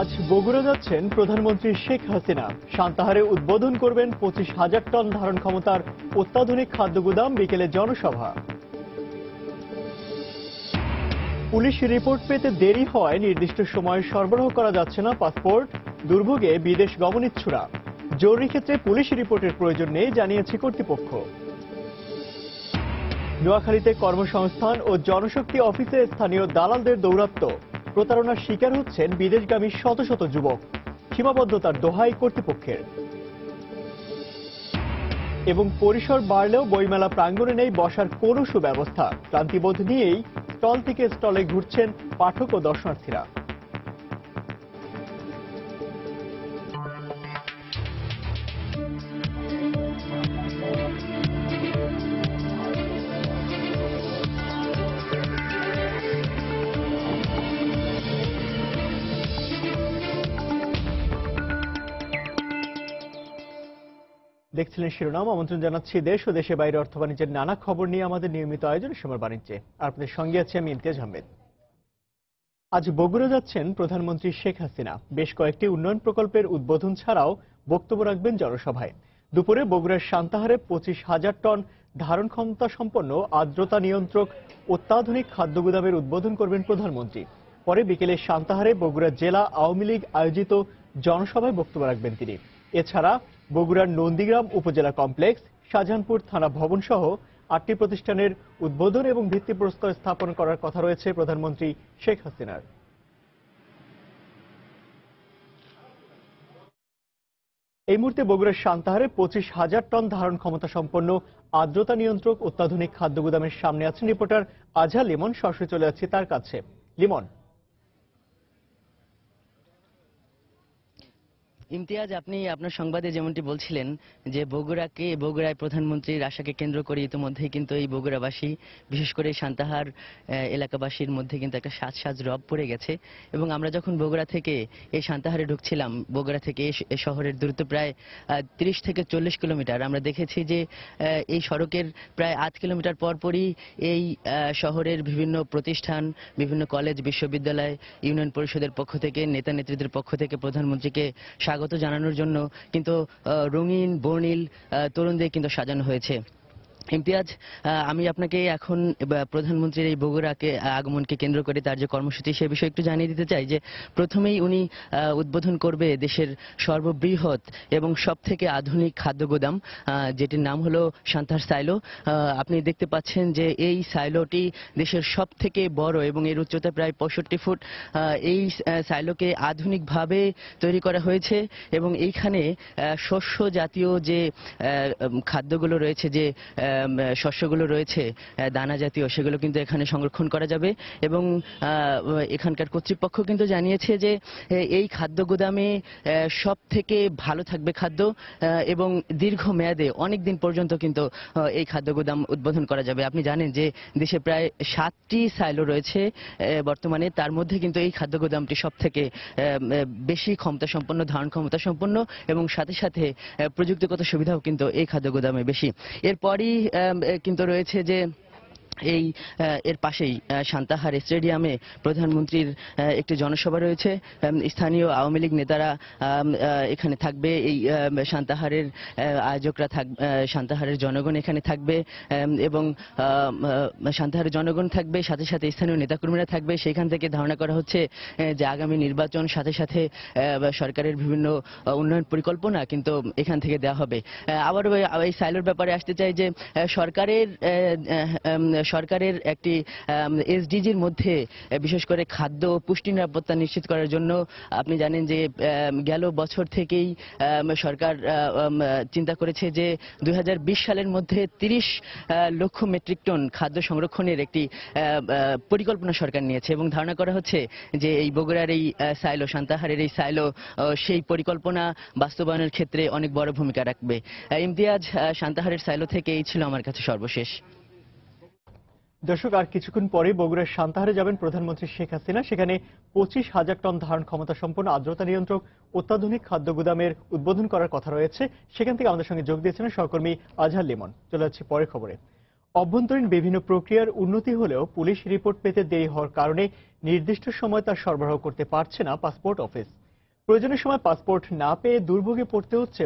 আজ বগুড়া যাচ্ছেন প্রধানমন্ত্রী শেখ হাসিনা। সান্তাহারে উদ্বোধন করবেন পঁচিশ হাজার টন ধারণ ক্ষমতার অত্যাধুনিক খাদ্য গুদাম বিকেলে জনসভা। পুলিশ রিপোর্ট পেতে দেরি হওয়ায় নির্দিষ্ট সময়ে সরবরাহ করা যাচ্ছে না পাসপোর্ট, দুর্ভোগে বিদেশ গমনিচ্ছুরা। জরুরি ক্ষেত্রে পুলিশ রিপোর্টের প্রয়োজন নেই, জানিয়েছে কর্তৃপক্ষ। নোয়াখালীতে কর্মসংস্থান ও জনশক্তি অফিসে স্থানীয় দালালদের দৌরাত্ম্য। প্রতারণার শিকার হচ্ছেন বিদেশগামী শত শত যুবক। সীমাবদ্ধতার দোহাই কর্তৃপক্ষের। এবং পরিসর বাড়লেও বইমেলা প্রাঙ্গণে নেই বসার কোনো সুব্যবস্থা। ক্লান্তিবোধ নিয়েই স্টল থেকে স্টলে ঘুরছেন পাঠক ও দর্শনার্থীরা। দেখছিলেন শিরোনাম, আমন্ত্রণ জানাচ্ছি দেশ ও দেশে বাইরে অর্থ বাণিজ্যের নানা খবর নিয়ে আমাদের নিয়মিত আয়োজন সময় বাণিজ্যে। আপনাদের সঙ্গে আছি আমি ইমতিয়াজ আহমেদ। আজ বগুড়া যাচ্ছেন প্রধানমন্ত্রী শেখ হাসিনা। বেশ কয়েকটি উন্নয়ন প্রকল্পের উদ্বোধন ছাড়াও বক্তব্য রাখবেন জনসভায়। দুপুরে বগুড়ার সান্তাহারে পঁচিশ হাজার টন ধারণ ক্ষমতা সম্পন্ন আর্দ্রতা নিয়ন্ত্রক অত্যাধুনিক খাদ্য গুদামের উদ্বোধন করবেন প্রধানমন্ত্রী। পরে বিকেলে সান্তাহারে বগুড়া জেলা আওয়ামী লীগ আয়োজিত জনসভায় বক্তব্য রাখবেন তিনি। এছাড়া বগুড়ার নন্দীগ্রাম উপজেলা কমপ্লেক্স, শাহজাহানপুর থানা ভবন সহ আটটি প্রতিষ্ঠানের উদ্বোধন এবং ভিত্তিপ্রস্তর স্থাপন করার কথা রয়েছে প্রধানমন্ত্রী শেখ হাসিনার। এই মুহূর্তে বগুড়ার সান্তাহারে পঁচিশ হাজার টন ধারণ ক্ষমতা সম্পন্ন আর্দ্রতা নিয়ন্ত্রক অত্যাধুনিক খাদ্য গুদামের সামনে আছেন রিপোর্টার আজহা লিমন। সরাসরি চলে যাচ্ছে তার কাছে। লিমন। ইমতিয়াজ, আপনি আপনার সংবাদে যেমনটি বলছিলেন যে বগুড়াকে, বগুড়ায় প্রধানমন্ত্রীর আশাকে কেন্দ্র করে ইতিমধ্যেই কিন্তু এই বগুড়াবাসী, বিশেষ করে সান্তাহার এলাকাবাসীর মধ্যে কিন্তু একটা সাজ সাজ রব পড়ে গেছে। এবং আমরা যখন বগুড়া থেকে এই সান্তাহারে ঢুকছিলাম, বগুড়া থেকে এই শহরের দূরত্ব প্রায় তিরিশ থেকে চল্লিশ কিলোমিটার, আমরা দেখেছি যে এই সড়কের প্রায় আট কিলোমিটার পর পরই এই শহরের বিভিন্ন প্রতিষ্ঠান, বিভিন্ন কলেজ, বিশ্ববিদ্যালয়, ইউনিয়ন পরিষদের পক্ষ থেকে নেতা নেত্রীদের পক্ষ থেকে প্রধানমন্ত্রীকে স্বাগত জানানোর জন্য কিন্তু রঙিন বর্ণিল তরুণদের কিন্তু সাজানো হয়েছে। ইমতিয়াজ আমি আপনাকে এখন প্রধানমন্ত্রীর এই বগুড়াকে আগমনকে কেন্দ্র করে তার যে কর্মসূচি, সে বিষয়ে একটু জানিয়ে দিতে চাই যে প্রথমেই উনি উদ্বোধন করবে দেশের সর্ববৃহৎ এবং সব থেকে আধুনিক খাদ্য গোদাম যেটির নাম হলো সান্তার সাইলো। আপনি দেখতে পাচ্ছেন যে এই সাইলোটি দেশের সব থেকে বড় এবং এর উচ্চতা প্রায় পঁয়ষট্টি ফুট। এই সাইলোকে আধুনিকভাবে তৈরি করা হয়েছে এবং এইখানে শস্য জাতীয় যে খাদ্যগুলো রয়েছে যে শস্যগুলো রয়েছে দানা জাতীয়, সেগুলো কিন্তু এখানে সংরক্ষণ করা যাবে এবং এখানকার কর্তৃপক্ষ কিন্তু জানিয়েছে যে এই খাদ্য গুদামে সব থেকে ভালো থাকবে খাদ্য এবং দীর্ঘ মেয়াদে অনেক দিন পর্যন্ত কিন্তু এই খাদ্য গুদাম উদ্বোধন করা যাবে। আপনি জানেন যে, দেশে প্রায় সাতটি সাইলো রয়েছে বর্তমানে। তার মধ্যে কিন্তু এই খাদ্য গুদামটি সব থেকে বেশি ক্ষমতা সম্পন্ন ধারণ ক্ষমতা সম্পন্ন এবং সাথে সাথে প্রযুক্তিগত সুবিধাও কিন্তু এই খাদ্য গুদামে বেশি। এরপরই কিন্তু রয়েছে যে এই এর পাশেই আহ, সান্তাহার স্টেডিয়ামে প্রধানমন্ত্রীর একটি জনসভা রয়েছে। স্থানীয় আওয়ামী লীগ নেতারা এখানে থাকবে। এই আম, সান্তাহারের আয়োজকরা থাক আহ, সান্তাহারের জনগণ এখানে থাকবে। এবং সান্তাহারের জনগণ থাকবে। সাথে সাথে স্থানীয় নেতাকর্মীরা থাকবে। সেখান থেকে ধারণা করা হচ্ছে যে আগামী নির্বাচন সাথে সাথে সরকারের বিভিন্ন উন্নয়ন পরিকল্পনা কিন্তু এখান থেকে দেওয়া হবে। আবার এই সাইলোর ব্যাপারে আসতে চাই যে সরকারের সরকারের একটি এসডিজির মধ্যে বিশেষ করে খাদ্য ও পুষ্টি নিরাপত্তা নিশ্চিত করার জন্য আপনি জানেন যে গেল বছর থেকেই সরকার চিন্তা করেছে যে দু হাজার বিশ সালের মধ্যে তিরিশ লক্ষ মেট্রিক টন খাদ্য সংরক্ষণের একটি পরিকল্পনা সরকার নিয়েছে এবং ধারণা করা হচ্ছে যে এই বগুড়ার এই সাইলো, সান্তাহারের এই সাইলো সেই পরিকল্পনা বাস্তবায়নের ক্ষেত্রে অনেক বড় ভূমিকা রাখবে। ইমতিয়াজ সান্তাহারের সাইলো থেকে এই ছিল আমার কাছে সর্বশেষ। দর্শক, আর কিছুক্ষণ পরে বগুড়ার সান্তাহারে যাবেন প্রধানমন্ত্রী শেখ হাসিনা। সেখানে পঁচিশ হাজার টন ধারণ ক্ষমতা সম্পন্ন আর্দ্রতা নিয়ন্ত্রক অত্যাধুনিক খাদ্য গুদামের উদ্বোধন করার কথা রয়েছে। সেখান থেকে আমাদের সঙ্গে যোগ দিয়েছেন সহকর্মী আজহার লিমন। চলে যাচ্ছি পরের খবরে। অভ্যন্তরীণ বিভিন্ন প্রক্রিয়ার উন্নতি হলেও পুলিশ রিপোর্ট পেতে দেরি হওয়ার কারণে নির্দিষ্ট সময় তা সরবরাহ করতে পারছে না পাসপোর্ট অফিস। প্রয়োজনের সময় পাসপোর্ট না পেয়ে দুর্ভোগে পড়তে হচ্ছে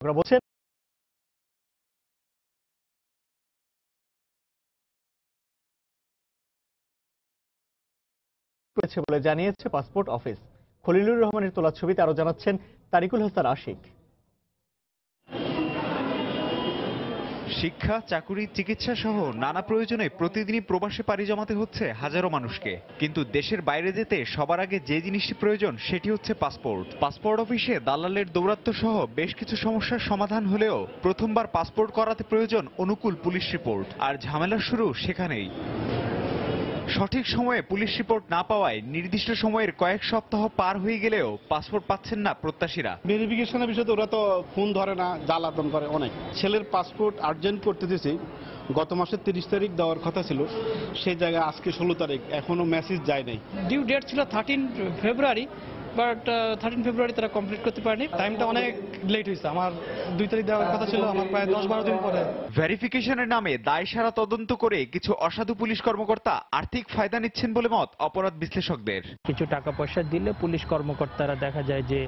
বলছেন রয়েছে বলে জানিয়েছে পাসপোর্ট অফিস। খলিলুর রহমানের তোলা ছবিতে আরও জানাচ্ছেন তারিকুল হাসান আশিক। শিক্ষা, চাকুরি, চিকিৎসা সহ নানা প্রয়োজনে প্রতিদিনই প্রবাসে পাড়ি জমাতে হচ্ছে হাজারো মানুষকে। কিন্তু দেশের বাইরে যেতে সবার আগে যে জিনিসটি প্রয়োজন সেটি হচ্ছে পাসপোর্ট। পাসপোর্ট অফিসে দালালের দৌরাত্ম্য সহ বেশ কিছু সমস্যার সমাধান হলেও প্রথমবার পাসপোর্ট করাতে প্রয়োজন অনুকূল পুলিশ রিপোর্ট। আর ঝামেলা শুরু সেখানেই। সঠিক সময়ে পুলিশ রিপোর্ট না পাওয়ায় নির্দিষ্ট সময়ের কয়েক সপ্তাহ পার হয়ে গেলেও পাসপোর্ট পাচ্ছেন না প্রত্যাশীরা। ভেরিফিকেশনের বিষয়ে ওরা তো ফোন ধরে না জ্বালাতন করে অনেক। ছেলের পাসপোর্ট আর্জেন্ট করতে দিয়েছি গত মাসের তিরিশ তারিখ দেওয়ার কথা ছিল সেই জায়গায় আজকে ষোলো তারিখ এখনও মেসেজ যায় নাই। ডিউ ডেট ছিল thirteen February but thirteen February তারা কমপ্লিট করতে পারেনি। টাইমটা অনেক লেট হয়েছে। আমার দুই তারিখ দেওয়ার কথা ছিল আমার প্রায় দশ বারো দিন পরে। ভেরিফিকেশনের নামে দায় সারা তদন্ত করে কিছু অসাধু পুলিশ কর্মকর্তা আর্থিক ফায়দা নিচ্ছেন বলে মত অপরাধ বিশ্লেষকদের। কিছু টাকা পয়সা দিলে পুলিশ কর্মকর্তারা দেখা যায় যে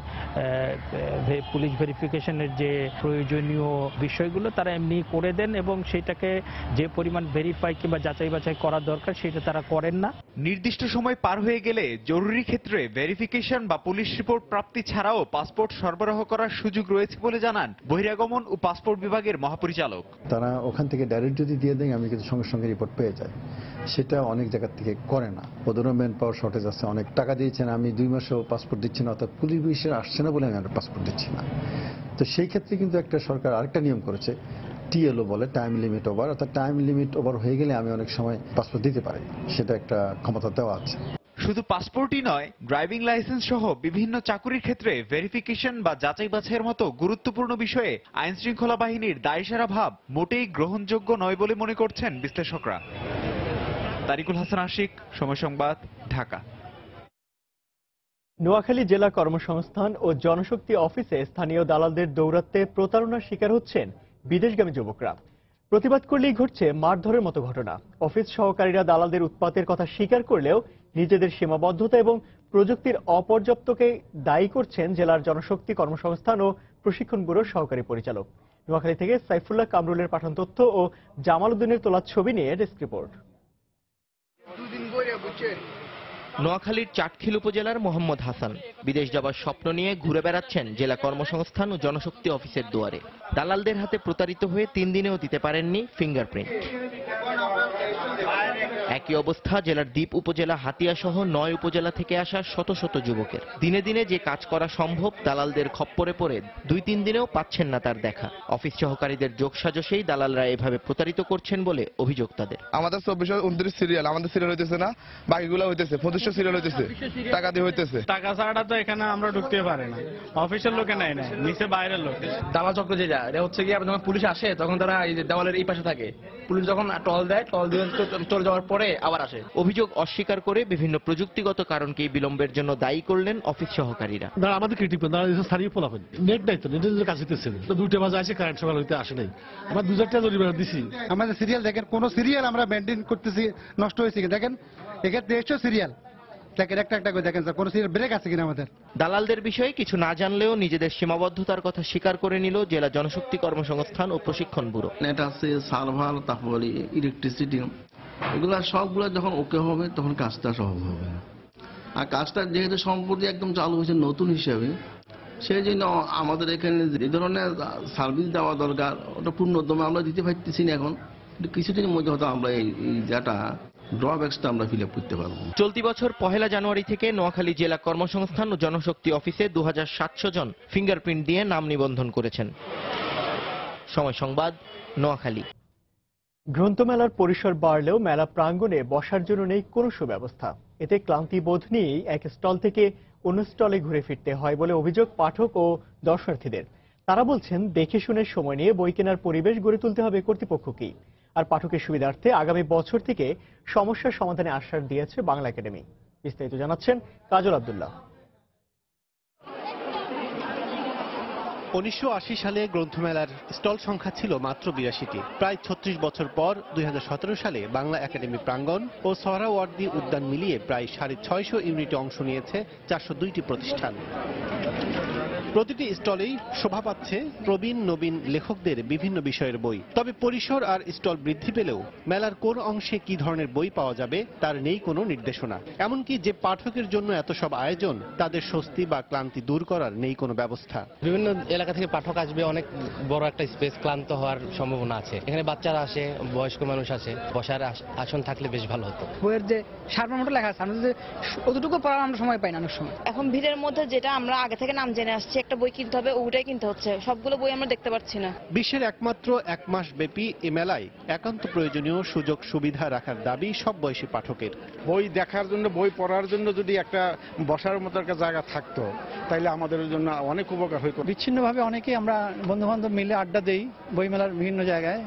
পুলিশ ভেরিফিকেশনের যে প্রয়োজনীয় বিষয়গুলো তারা এমনি করে দেন এবং সেটাকে যে পরিমাণ ভেরিফাই কিংবা যাচাই বাছাই করা দরকার সেটা তারা করেন না। নির্দিষ্ট সময় পার হয়ে গেলে জরুরি ক্ষেত্রে ভেরিফিকেশন বা পুলিশ রিপোর্ট প্রাপ্তি ছাড়াও পাসপোর্ট সরবরাহ করার সুযোগ রয়েছে বলে জানান বহিরাগমন ও পাসপোর্ট বিভাগের মহাপরিচালক। তারা ওখান থেকে ডাইরেক্ট যদি দিয়ে দেয়, আমি কিন্তু সঙ্গে সঙ্গে রিপোর্ট পেয়ে যাই। সেটা অনেক জায়গার থেকে করে না। ওদেরও ম্যান পাওয়ার শর্টেজ আছে, অনেক টাকা দিয়েছেন, আমি দুই মাসেও পাসপোর্ট দিচ্ছি না, অর্থাৎ পুলিশ বিষয়ে আসছে না বলে আমি আর পাসপোর্ট দিচ্ছি না। তো সেই ক্ষেত্রে কিন্তু একটা সরকার আরেকটা নিয়ম করেছে টিএলও বলে টাইম লিমিট ওভার অর্থাৎ টাইম লিমিট ওভার হয়ে গেলে আমি অনেক সময় পাসপোর্ট দিতে পারি। সেটা একটা ক্ষমতা দেওয়া আছে। শুধু পাসপোর্টই নয়, ড্রাইভিং লাইসেন্স সহ বিভিন্ন চাকুরির ক্ষেত্রে ভেরিফিকেশন বা যাচাই বাছাইয়ের মতো গুরুত্বপূর্ণ বিষয়ে আইন শৃঙ্খলা বাহিনীর দায়সারা ভাব মোটেই গ্রহণযোগ্য নয় বলে মনে করছেন বিশ্লেষকরা। তারিকুল হাসান আশিক, সময় সংবাদ, ঢাকা। নোয়াখালী জেলা কর্মসংস্থান ও জনশক্তি অফিসে স্থানীয় দালালদের দৌরাত্মে প্রতারণার শিকার হচ্ছেন বিদেশগামী যুবকরা। প্রতিবাদ করলেই ঘটছে মারধরের মতো ঘটনা। অফিস সহকারীরা দালালদের উৎপাতের কথা স্বীকার করলেও নিজেদের সীমাবদ্ধতা এবং প্রযুক্তির অপর্যাপ্তকে দায়ী করছেন জেলার জনশক্তি কর্মসংস্থান ও প্রশিক্ষণ ব্যুরোর সহকারী পরিচালক। নোয়াখালী থেকে সাইফুল্লাহ কামরুলের পাঠান তথ্য ও জামাল উদ্দিনের তোলা ছবি নিয়ে ডেস্ক রিপোর্ট। নোয়াখালীর চাটখিল উপজেলার মোহাম্মদ হাসান। বিদেশ যাবার স্বপ্ন নিয়ে ঘুরে বেড়াচ্ছেন জেলা কর্মসংস্থান ও জনশক্তি অফিসের দুয়ারে। দালালদের হাতে প্রতারিত হয়ে তিন দিনেও দিতে পারেননি ফিঙ্গারপ্রিন্ট। একই অবস্থা? জেলার দ্বীপ উপজেলা হাতিয়া সহ নয় উপজেলা থেকে আসা শত শত যুবকের। দিনে দিনে যে কাজ করা সম্ভব দালালদের খপ্পরে পড়ে দুই তিন দিনেও পাচ্ছেন না তার দেখা। অফিস সহকারীদের যোগসাজশেই দালালরা এভাবে প্রতারিত করছেন বলে অভিযোগ তাদের। আমাদের চব্বিশ উনত্রিশ সিরিয়াল আমাদের সিরিয়াল হইতেছে না বাকিগুলো হইতেছে পঁচিশশো সিরিয়াল হইতেছে টাকা দিয়ে হইতেছে। টাকা ছাড়া তো এখানে আমরা ঢুকতে পারি না। অফিসের লোকে নাই না নিচে বাইরের লোক। দালাল চক্র যেটা এটা হচ্ছে কি যখন পুলিশ আসে তখন তারা এই যে দেওয়ালের এই পাশে থাকে। পুলিশ যখন টল দেয় টল দিয়ে চলে যাওয়ার পরে আবার আসে। অভিযোগ অস্বীকার করে বিভিন্ন প্রযুক্তিগত কারণকে বিলম্বের জন্য দায়ী করলেন অফিস সহকারীরা। তারা আমাদের ক্রিটিক স্থানীয় ফলাফল। নেট নাই তো নেটের না। তো দুইটা বাজে আছে কারেন্ট সকাল হইতে আসে নাই। আমরা দু টাকা জরিমানা দিছি। আমাদের সিরিয়াল দেখেন কোন সিরিয়াল আমরা মেনটেন করতেছি নষ্ট হয়েছে কি? দেখেন এক্ষেত্রে এসছো সিরিয়াল দেখেন একটা একটা করে দেখেন স্যার কোন সিরিয়াল ব্রেক আছে কিনা আমাদের? দালালদের বিষয়ে কিছু না জানলেও নিজেদের সীমাবদ্ধতার কথা স্বীকার করে নিল জেলা জনশক্তি কর্মসংস্থান ও প্রশিক্ষণ ব্যুরো। নেট আছে সার্ভার তারপরে ইলেকট্রিসিটি এগুলা সবগুলো যখন ওকে হবে, তখন কাজটা সহজ হবে। আর কাজটা যেহেতু সম্প্রতি একদম চালু হয়েছে নতুন হিসেবে সেই জন্য আমাদের এখানে যে ধরনের সার্ভিস দেওয়া দরকার, ওটা পূর্ণদমে আমরা দিতে পারতেছি না এখন। কিছুদিনের মধ্যে হয়তো আমরা এই যেটা চলতি বছর পহেলা জানুয়ারি থেকে নোয়াখালী জেলা কর্মসংস্থান ও জনশক্তি অফিসে দু হাজার সাতশো জন ফিঙ্গারপ্রিন্ট দিয়ে নাম নিবন্ধন করেছেন। সময় সংবাদ, নোয়াখালী। গ্রন্থমেলার পরিসর বাড়লেও মেলা প্রাঙ্গণে বসার জন্য নেই কোনো সুব্যবস্থা। এতে ক্লান্তি বোধ নিয়েই এক স্টল থেকে অন্য স্টলে ঘুরে ফিরতে হয় বলে অভিযোগ পাঠক ও দর্শনার্থীদের। তারা বলছেন, দেখে শুনে সময় নিয়ে বই কেনার পরিবেশ গড়ে তুলতে হবে কর্তৃপক্ষকেই আর পাঠকের সুবিধার্থে আগামী বছর থেকে সমস্যার সমাধানে আশ্বাস দিয়েছে বাংলা একাডেমি। বিস্তারিত জানাচ্ছেন কাজল আব্দুল্লাহ। উনিশশো আশি সালে গ্রন্থমেলার স্টল সংখ্যা ছিল মাত্র বিরাশিটি। প্রায় ছত্রিশ বছর পর দুই হাজার সতেরো সালে বাংলা একাডেমি প্রাঙ্গণ ও সহরাওয়ার্দী উদ্যান মিলিয়ে প্রায় সাড়ে ছয়শো ইউনিটে অংশ নিয়েছে চারশো দুইটি প্রতিষ্ঠান। প্রতিটি স্টলেই শোভা পাচ্ছে প্রবীণ নবীন লেখকদের বিভিন্ন বিষয়ের বই। তবে পরিসর আর স্টল বৃদ্ধি পেলেও মেলার কোন অংশে কি ধরনের বই পাওয়া যাবে তার নেই কোনো নির্দেশনা। এমনকি যে পাঠকের জন্য এত সব আয়োজন তাদের স্বস্তি বা ক্লান্তি দূর করার নেই কোনো ব্যবস্থা। বিভিন্ন এলাকা থেকে পাঠক আসবে অনেক বড় একটা স্পেস ক্লান্ত হওয়ার সম্ভাবনা আছে। এখানে বাচ্চারা আসে বয়স্ক মানুষ আসে বসার আসন থাকলে বেশ ভালো হতো। বইয়ের যে সারমর্মটা লেখা আছে আমরা যে অতটুকু পড়ার আমরা সময় পাই না অনেক সময়। এখন ভিড়ের মধ্যে যেটা আমরা আগে থেকে নাম জেনে আসছি একটা বই কিনতে হবে ওটাই কিনতে হচ্ছে। সবগুলো বই আমরা দেখতে পাচ্ছি না। বিশ্বের একমাত্র এক মাস ব্যাপী এ মেলায় একান্ত প্রয়োজনীয় সুযোগ সুবিধা রাখার দাবি সব বয়সী পাঠকের। বই দেখার জন্য বই পড়ার জন্য যদি একটা বসার মতো একটা জায়গা থাকতো তাইলে আমাদের জন্য অনেক উপকার হতো বিচ্ছিন্নভাবে অনেকেই আমরা বন্ধু বান্ধব মিলে আড্ডা দেই বইমেলার বিভিন্ন জায়গায়।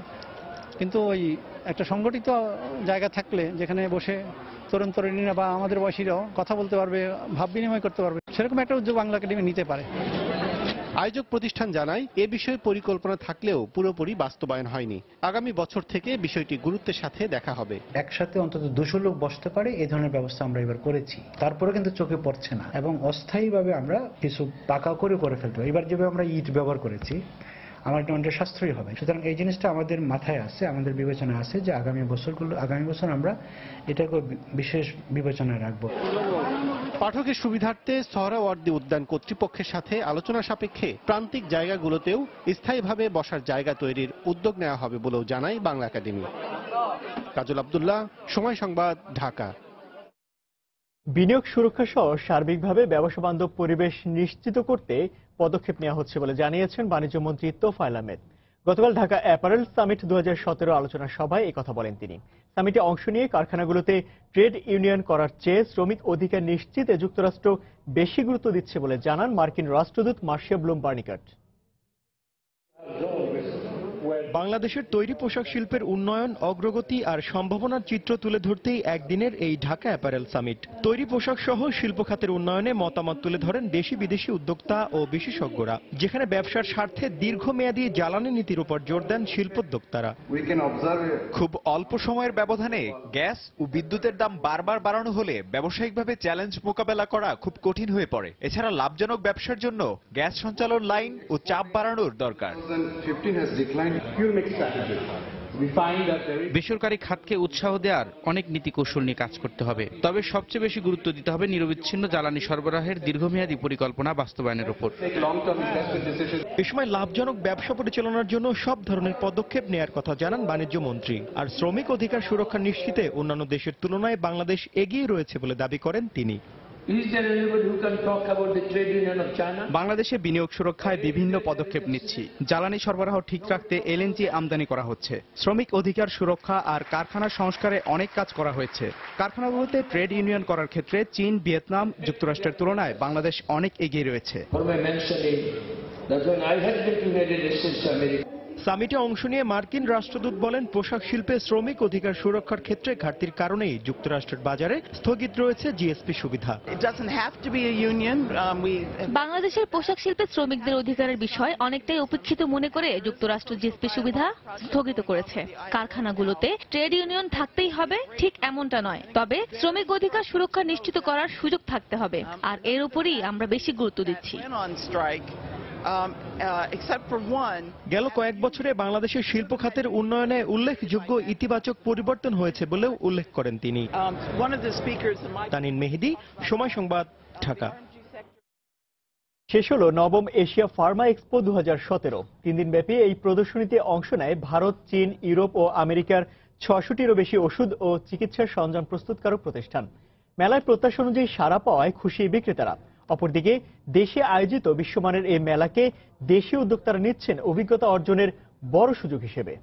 কিন্তু ওই একটা সংগঠিত জায়গা থাকলে যেখানে বসে তরুণ তরুণীরা বা আমাদের বয়সীরাও কথা বলতে পারবে ভাব বিনিময় করতে পারবে সেরকম একটা উদ্যোগ বাংলা একাডেমি নিতে পারে। আয়োজক প্রতিষ্ঠান জানায়, এ বিষয়ে পরিকল্পনা থাকলেও পুরোপুরি বাস্তবায়ন হয়নি। আগামী বছর থেকে বিষয়টি গুরুত্বের সাথে দেখা হবে। একসাথে অন্তত দুশো লোক বসতে পারে এই ধরনের ব্যবস্থা আমরা এবার করেছি। তারপরে কিন্তু চোখে পড়ছে না। এবং অস্থায়ীভাবে আমরা কিছু পাকা করে করে ফেলতে এবার যেভাবে আমরা ইট ব্যবহার করেছি আমার অনেকটা সাশ্রয়ী হবে। সুতরাং এই জিনিসটা আমাদের মাথায় আছে, আমাদের বিবেচনা আছে যে আগামী বছরগুলো, আগামী বছর আমরা এটাকে বিশেষ বিবেচনায় রাখব। পাঠকের সুবিধার্থে সহরাওয়ার্দী উদ্যান কর্তৃপক্ষের সাথে আলোচনা সাপেক্ষে প্রান্তিক জায়গাগুলোতেও স্থায়ীভাবে বসার জায়গা তৈরির উদ্যোগ নেওয়া হবে বলেও জানায় বাংলা একাডেমি। কাজল আবদুল্লাহ, সময় সংবাদ, ঢাকা। বিনিয়োগ সুরক্ষা সহ সার্বিকভাবে ব্যবসা বান্ধব পরিবেশ নিশ্চিত করতে পদক্ষেপ নেওয়া হচ্ছে বলে জানিয়েছেন বাণিজ্য মন্ত্রী তোফায়েল আহমেদ। গতকাল ঢাকা অ্যাপারেল সামিট দু হাজার সতেরো আলোচনা সভায় কথা বলেন তিনি। সামিটে অংশ নিয়ে কারখানাগুলোতে ট্রেড ইউনিয়ন করার চেয়ে শ্রমিক অধিকার নিশ্চিতে যুক্তরাষ্ট্র বেশি গুরুত্ব দিচ্ছে বলে জানান মার্কিন রাষ্ট্রদূত মার্শিয়া ব্লুম বার্নিকাট বাংলাদেশের তৈরি পোশাক শিল্পের উন্নয়ন অগ্রগতি আর সম্ভাবনার চিত্র তুলে ধরতেই একদিনের এই ঢাকা অ্যাপারেল সামিট। তৈরি পোশাক সহ শিল্প খাতের উন্নয়নে মতামত তুলে ধরেন দেশি বিদেশি উদ্যোক্তা ও বিশেষজ্ঞরা যেখানে ব্যবসার স্বার্থে দীর্ঘমেয়াদী জ্বালানি নীতির উপর জোর দেন শিল্পোদ্যোক্তারা। খুব অল্প সময়ের ব্যবধানে গ্যাস ও বিদ্যুতের দাম বারবার বাড়ানো হলে ব্যবসায়িকভাবে চ্যালেঞ্জ মোকাবেলা করা খুব কঠিন হয়ে পড়ে। এছাড়া লাভজনক ব্যবসার জন্য গ্যাস সঞ্চালন লাইন ও চাপ বাড়ানোর দরকার। বেসরকারি খাতকে উৎসাহ দেওয়ার অনেক নীতি কৌশল নিয়ে কাজ করতে হবে। তবে সবচেয়ে বেশি গুরুত্ব দিতে হবে নিরবিচ্ছিন্ন জ্বালানি সরবরাহের দীর্ঘমেয়াদী পরিকল্পনা বাস্তবায়নের উপর। এ সময় লাভজনক ব্যবসা পরিচালনার জন্য সব ধরনের পদক্ষেপ নেয়ার কথা জানান বাণিজ্য মন্ত্রী। আর শ্রমিক অধিকার সুরক্ষা নিশ্চিতে অন্যান্য দেশের তুলনায় বাংলাদেশ এগিয়ে রয়েছে বলে দাবি করেন তিনি। বাংলাদেশে বিনিয়োগ সুরক্ষায় বিভিন্ন পদক্ষেপ নিচ্ছি। জ্বালানি সরবরাহ ঠিক রাখতে এলএনজি আমদানি করা হচ্ছে। শ্রমিক অধিকার সুরক্ষা আর কারখানা সংস্কারে অনেক কাজ করা হয়েছে। কারখানাগুলোতে ট্রেড ইউনিয়ন করার ক্ষেত্রে চীন ভিয়েতনাম যুক্তরাষ্ট্রের তুলনায় বাংলাদেশ অনেক এগিয়ে রয়েছে। সামিটে অংশ নিয়ে মার্কিন রাষ্ট্রদূত বলেন পোশাক শিল্পে শ্রমিক অধিকার সুরক্ষার ক্ষেত্রে ঘাটতির কারণেই যুক্তরাষ্ট্রের বাজারে স্থগিত রয়েছে জিএসপি সুবিধা। বাংলাদেশের পোশাক শিল্পে শ্রমিকদের অধিকারের বিষয় অনেকটাই উপেক্ষিত মনে করে যুক্তরাষ্ট্র জিএসপি সুবিধা স্থগিত করেছে। কারখানাগুলোতে ট্রেড ইউনিয়ন থাকতেই হবে ঠিক এমনটা নয়। তবে শ্রমিক অধিকার সুরক্ষা নিশ্চিত করার সুযোগ থাকতে হবে আর এর উপরই আমরা বেশি গুরুত্ব দিচ্ছি। গেল কয়েক বছরে বাংলাদেশের শিল্প খাতের উন্নয়নে উল্লেখযোগ্য ইতিবাচক পরিবর্তন হয়েছে বলেও উল্লেখ করেন তিনি। তানিন মেহেদি সময় সংবাদ ঢাকা। শেষ হল নবম এশিয়া ফার্মা এক্সপো দু তিন দিন ব্যাপী এই প্রদর্শনীতে অংশ নেয় ভারত চীন ইউরোপ ও আমেরিকার ছশোটিরও বেশি ওষুধ ও চিকিৎসার সরঞ্জাম প্রস্তুতকারক প্রতিষ্ঠান। মেলায় প্রত্যাশা অনুযায়ী সারা পাওয়ায় খুশি বিক্রেতারা। অপরদিকে, দেশে আয়োজিত বিশ্বমানের এই মেলাকে দেশীয় উদ্যোক্তারা নিচ্ছেন অভিজ্ঞতা অর্জনের বড় সুযোগ হিসেবে।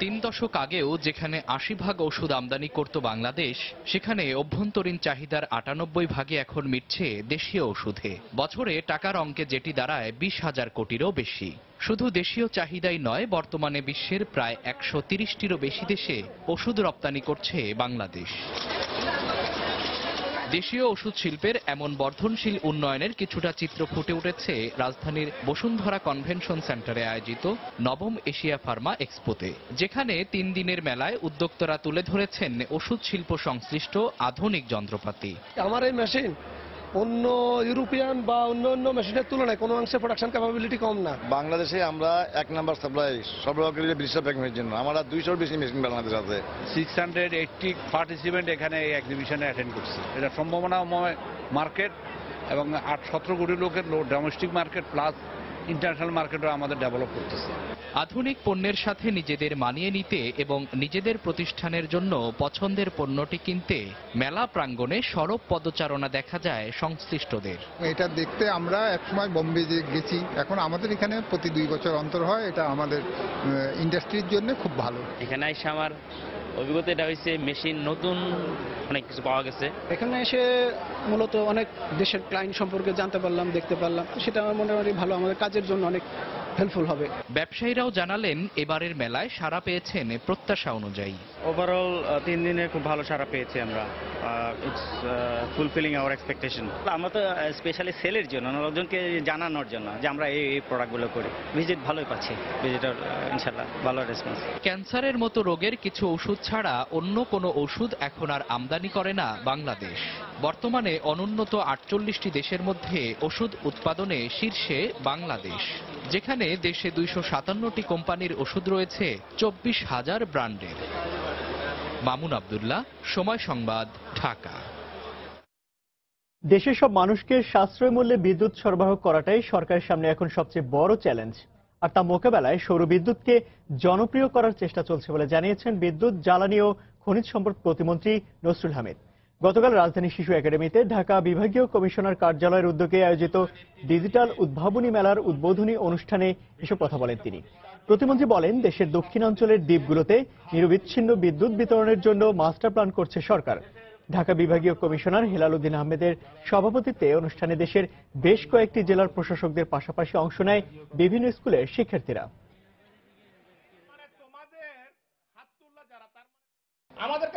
তিন দশক আগেও যেখানে আশি ভাগ ওষুধ আমদানি করত বাংলাদেশ, সেখানে অভ্যন্তরীণ চাহিদার আটানব্বই ভাগে এখন মিটছে দেশীয় ওষুধে। বছরে টাকার অঙ্কে যেটি দাঁড়ায় বিশ হাজার কোটিরও বেশি। শুধু দেশীয় চাহিদাই নয়, বর্তমানে বিশ্বের প্রায় একশো তিরিশটিরও বেশি দেশে ওষুধ রপ্তানি করছে বাংলাদেশ। দেশীয় ওষুধ শিল্পের এমন বর্ধনশীল উন্নয়নের কিছুটা চিত্র ফুটে উঠেছে রাজধানীর বসুন্ধরা কনভেনশন সেন্টারে আয়োজিত নবম এশিয়া ফার্মা এক্সপোতে, যেখানে তিন দিনের মেলায় উদ্যোক্তারা তুলে ধরেছেন ওষুধ শিল্প সংশ্লিষ্ট আধুনিক যন্ত্রপাতি। আমার এই মেশিন অন্য ইউরোপিয়ান বা অন্য অন্য মেশিনের তুলনায় কোনো অংশে প্রোডাকশন ক্যাপাবিলিটি কম না। বাংলাদেশে আমরা এক নাম্বার সাপ্লাই সরবরাহকারী করি বিশ্ব ব্যাংকের জন্য। আমরা দুইশোর বেশি মেশিন বাংলাদেশ আছে। সিক্স হান্ড্রেড এইটটি পার্টিসিপেন্ট এখানে এই এক্সিবিশনে অ্যাটেন্ড করছে। এটা সম্ভাবনাময় মার্কেট এবং আট সতেরো কোটি লোকের ডোমেস্টিক মার্কেট প্লাস ইন্টারন্যাশনাল মার্কেটও আমাদের ডেভেলপ করতেছে। আধুনিক পণ্যের সাথে নিজেদের মানিয়ে নিতে এবং নিজেদের প্রতিষ্ঠানের জন্য পছন্দের পণ্যটি কিনতে মেলা প্রাঙ্গণে সড়ক পদচারণা দেখা যায় সংশ্লিষ্টদের। এটা দেখতে আমরা একসময় বোম্বে গেছি এখন আমাদের এখানে প্রতি দুই বছর অন্তর হয় এটা আমাদের ইন্ডাস্ট্রির জন্য খুব ভালো। এখানে এসে আমার অভিজ্ঞতা এটা হয়েছে মেশিন নতুন অনেক কিছু পাওয়া গেছে। এখানে এসে মূলত অনেক দেশের ক্লায়েন্ট সম্পর্কে জানতে পারলাম, দেখতে পারলাম। সেটা আমার মোটামুটি ভালো, আমাদের কাজের জন্য অনেক হেল্পফুল হবে। ব্যবসায়ীরাও জানালেন এবারের মেলায় সাড়া পেয়েছেন প্রত্যাশা অনুযায়ী। ওভারঅল তিন দিনে খুব ভালো সারা পেয়েছি আমরা। ইটস ফুলফিলিং আওয়ার এক্সপেকটেশন আমরা তো স্পেশালি সেলের জন্য লোকজনকে জানানোর জন্য যে আমরা এই এই প্রোডাক্টগুলো করি। ভিজিট ভালোই পাচ্ছি। ভিজিটর ইনশাল্লাহ ভালো রেসপন্স ক্যান্সারের মতো রোগের কিছু ওষুধ ছাড়া অন্য কোনো ওষুধ এখন আর আমদানি করে না বাংলাদেশ। বর্তমানে অনুন্নত আটচল্লিশটি দেশের মধ্যে ওষুধ উৎপাদনে শীর্ষে বাংলাদেশ। যেখানে দেশে দুইশো সাতান্নটি কোম্পানির ওষুধ রয়েছে, চব্বিশ হাজার ব্র্যান্ডের। মামুন আবদুল্লাহ, সময় সংবাদ, ঢাকা। দেশের সব মানুষকে সাশ্রয় মূল্যে বিদ্যুৎ সরবরাহ করাটাই সরকারের সামনে এখন সবচেয়ে বড় চ্যালেঞ্জ। আর তা মোকাবেলায় সৌর বিদ্যুৎকে জনপ্রিয় করার চেষ্টা চলছে বলে জানিয়েছেন বিদ্যুৎ, জ্বালানি ও খনিজ সম্পদ প্রতিমন্ত্রী নসরুল হামিদ। গতকাল রাজধানী শিশু একাডেমিতে ঢাকা বিভাগীয় কমিশনার কার্যালয়ের উদ্যোগে আয়োজিত ডিজিটাল উদ্ভাবনী মেলার উদ্বোধনী অনুষ্ঠানে এসব কথা বলেন তিনি। প্রতিমন্ত্রী বলেন, দেশের দক্ষিণাঞ্চলের দ্বীপগুলোতে নিরবিচ্ছিন্ন বিদ্যুৎ বিতরণের জন্য মাস্টার প্ল্যান করছে সরকার। ঢাকা বিভাগীয় কমিশনার হেলাল উদ্দিন আহমেদের সভাপতিত্বে অনুষ্ঠানে দেশের বেশ কয়েকটি জেলার প্রশাসকদের পাশাপাশি অংশ নেয় বিভিন্ন স্কুলের শিক্ষার্থীরা। আমাদের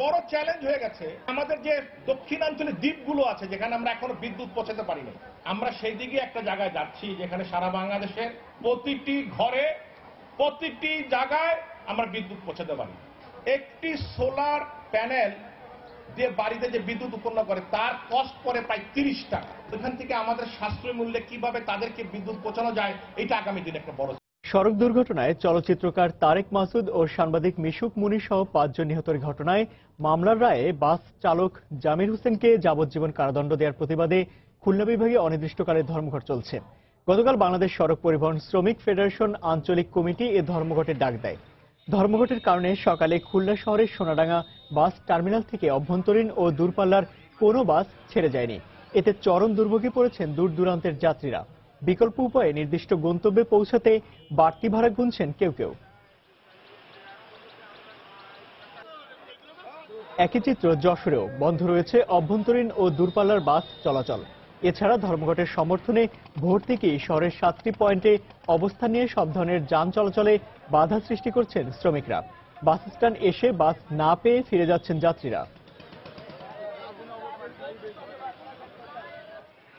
বড় চ্যালেঞ্জ হয়ে গেছে। আমাদের যে দক্ষিণাঞ্চলের দ্বীপগুলো আছে, যেখানে আমরা এখনও বিদ্যুৎ পৌঁছাতে পারিনি, আমরা সেই দিকে একটা জায়গায় যাচ্ছি, যেখানে সারা বাংলাদেশের প্রতিটি ঘরে, প্রতিটি জায়গায় আমরা বিদ্যুৎ পৌঁছাতে পারি। একটি সোলার প্যানেল দিয়ে বাড়িতে যে বিদ্যুৎ উৎপন্ন করে, তার কস্ট পরে প্রায় তিরিশ টাকা। ওখান থেকে আমাদের সাশ্রয় মূল্যে কীভাবে তাদেরকে বিদ্যুৎ পৌঁছানো যায়, এটা আগামী দিনে একটা বড় সড়ক দুর্ঘটনায় চলচ্চিত্রকার তারেক মাসুদ ও সাংবাদিক মিশুক মুনি সহ পাঁচজন নিহতের ঘটনায় মামলার রায়ে বাস চালক জামির হোসেনকে যাবজ্জীবন কারাদণ্ড দেওয়ার প্রতিবাদে খুলনা বিভাগে অনির্দিষ্টকালের ধর্মঘট চলছে। গতকাল বাংলাদেশ সড়ক পরিবহন শ্রমিক ফেডারেশন আঞ্চলিক কমিটি এ ধর্মঘটের ডাক দেয়। ধর্মঘটের কারণে সকালে খুলনা শহরের সোনাডাঙ্গা বাস টার্মিনাল থেকে অভ্যন্তরীণ ও দূরপাল্লার কোনো বাস ছেড়ে যায়নি। এতে চরম দুর্ভোগে পড়েছেন দূর দূরান্তের যাত্রীরা। বিকল্প উপায়ে নির্দিষ্ট গন্তব্যে পৌঁছাতে বাড়তি ভাড়া গুনছেন কেউ কেউ। একই চিত্র যশোরেও বন্ধ রয়েছে অভ্যন্তরীণ ও দূরপাল্লার বাস চলাচল। এছাড়া ধর্মঘটের সমর্থনে ভোর থেকেই শহরের সাতটি পয়েন্টে অবস্থান নিয়ে সব ধরনের যান চলাচলে বাধা সৃষ্টি করছেন শ্রমিকরা। বাস স্ট্যান্ড এসে বাস না পেয়ে ফিরে যাচ্ছেন যাত্রীরা।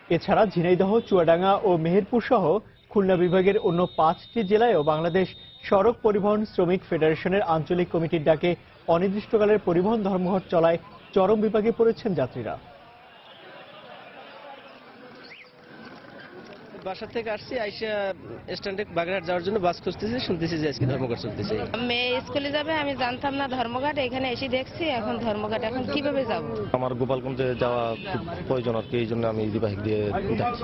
এছাড়া ঝিনাইদহ, চুয়াডাঙ্গা ও মেহেরপুর সহ খুলনা বিভাগের অন্য পাঁচটি জেলায়ও বাংলাদেশ সড়ক পরিবহন শ্রমিক ফেডারেশনের আঞ্চলিক কমিটির ডাকে অনির্দিষ্টকালের পরিবহন ধর্মঘট চলায় চরম বিপাকে পড়েছেন যাত্রীরা। বাসা থেকে আসছি আইসা স্ট্যান্ডে বাগেরহাট যাওয়ার জন্য বাস খুঁজতেছি শুনতেছি যে আজকে ধর্মঘট চলতেছে। মেয়ে স্কুলে যাবে আমি জানতাম না ধর্মঘাট এখানে এসে দেখছি এখন ধর্মঘাট এখন কীভাবে যাব? আমার গোপালগঞ্জে যাওয়া খুব প্রয়োজন আর কি এই জন্য আমি বাইক দিয়ে যাচ্ছি।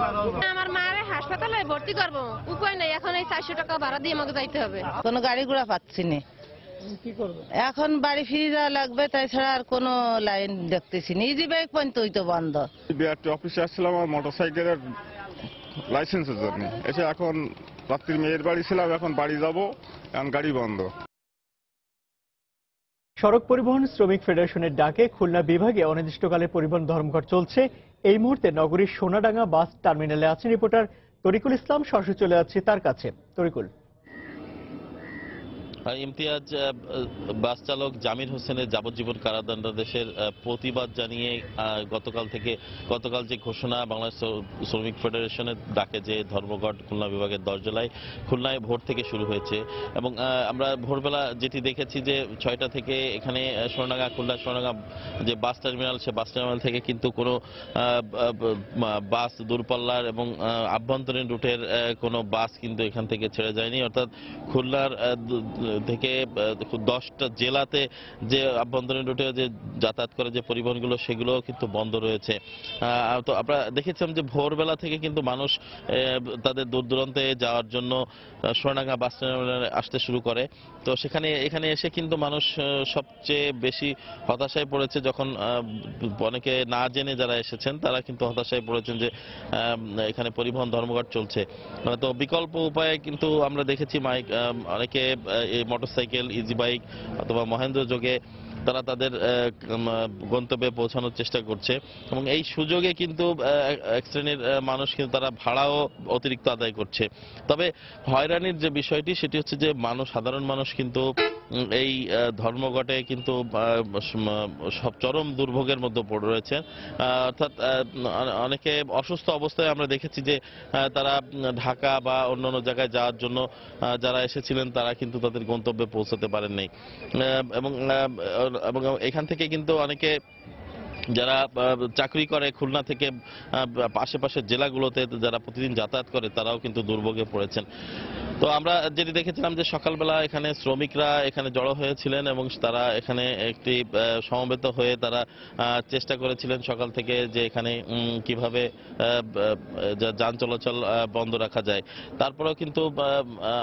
আমার মায়ের হাসপাতালে ভর্তি করব উপায় নেই এখন এই চারশো টাকা ভাড়া দিয়ে আমাকে যাইতে হবে। কোনো গাড়ি ঘোড়া পাচ্ছি না। এখন বাড়ি ফিরে যাওয়া লাগবে তাই ছাড়া আর কোনো লাইন দেখতেছি না। ইজি বাইক ওই তো বন্ধ। বিআরটি অফিসে আসছিলাম আমার মোটর সাইকেলের লাইসেন্সের জন্য এসে এখন রাত্রির মেয়ের বাড়ি ছিলাম, এখন বাড়ি যাব, এখন গাড়ি বন্ধ। সড়ক পরিবহন শ্রমিক ফেডারেশনের ডাকে খুলনা বিভাগে অনির্দিষ্টকালে পরিবহন ধর্মঘট চলছে। এই মুহূর্তে নগরীর সোনাডাঙ্গা বাস টার্মিনালে আছেন রিপোর্টার তরিকুল ইসলাম, সরাসরি চলে যাচ্ছে তার কাছে। তরিকুল। ইমতিয়াজ বাস চালক জামির হোসেনের যাবজ্জীবন কারাদণ্ডাদেশের প্রতিবাদ জানিয়ে গতকাল থেকে, গতকাল যে ঘোষণা বাংলাদেশ শ্রমিক ফেডারেশনের ডাকে যে ধর্মঘট খুলনা বিভাগের দশ জেলায় খুলনায় ভোর থেকে শুরু হয়েছে। এবং আমরা ভোরবেলা যেটি দেখেছি যে ছয়টা থেকে এখানে সোনাগা খুলনা সোনাগা যে বাস টার্মিনাল, সে বাস টার্মিনাল থেকে কিন্তু কোনো বাস দূরপাল্লার এবং আভ্যন্তরীণ রুটের কোনো বাস কিন্তু এখান থেকে ছেড়ে যায়নি। অর্থাৎ খুলনার থেকে দশটা জেলাতে যে আভ্যন্তরীণ রুটে যে যাতায়াত করে যে পরিবহনগুলো সেগুলো কিন্তু বন্ধ রয়েছে। তো আমরা দেখেছিলাম যে ভোরবেলা থেকে কিন্তু মানুষ তাদের দূর দূরান্তে যাওয়ার জন্য সোনাডাঙ্গা বাস টার্মিনালে আসতে শুরু করে। তো সেখানে, এখানে এসে কিন্তু মানুষ সবচেয়ে বেশি হতাশায় পড়েছে যখন অনেকে না জেনে যারা এসেছেন, তারা কিন্তু হতাশায় পড়েছেন যে এখানে পরিবহন ধর্মঘট চলছে। তো বিকল্প উপায়ে কিন্তু আমরা দেখেছি, মাইক অনেকে মোটরসাইকেল ইজি বাইক অথবা মহেন্দ্র যোগে তারা তাদের গন্তব্যে পৌঁছানোর চেষ্টা করছে। এবং এই সুযোগে কিন্তু এক শ্রেণির মানুষ কিন্তু তারা ভাড়াও অতিরিক্ত আদায় করছে। তবে হয়রানির যে বিষয়টি, সেটি হচ্ছে যে মানুষ, সাধারণ মানুষ কিন্তু এই ধর্মঘটে কিন্তু সব চরম দুর্ভোগের মধ্যে পড়ে রয়েছে। অর্থাৎ অনেকে অসুস্থ অবস্থায় আমরা দেখেছি যে তারা ঢাকা বা অন্যান্য জায়গায় যাওয়ার জন্য যারা এসেছিলেন, তারা কিন্তু তাদের গন্তব্যে পৌঁছাতে পারেননি। এবং এবং এখান থেকে কিন্তু অনেকে যারা চাকরি করে খুলনা থেকে আশেপাশের জেলাগুলোতে, যারা প্রতিদিন যাতায়াত করে, তারাও কিন্তু দুর্ভোগে পড়েছেন। তো আমরা যেটি দেখেছিলাম যে সকালবেলা এখানে শ্রমিকরা এখানে জড়ো হয়েছিলেন এবং তারা এখানে একটি সমবেত হয়ে তারা চেষ্টা করেছিলেন সকাল থেকে যে এখানে কীভাবে যান চলাচল বন্ধ রাখা যায়। তারপরেও কিন্তু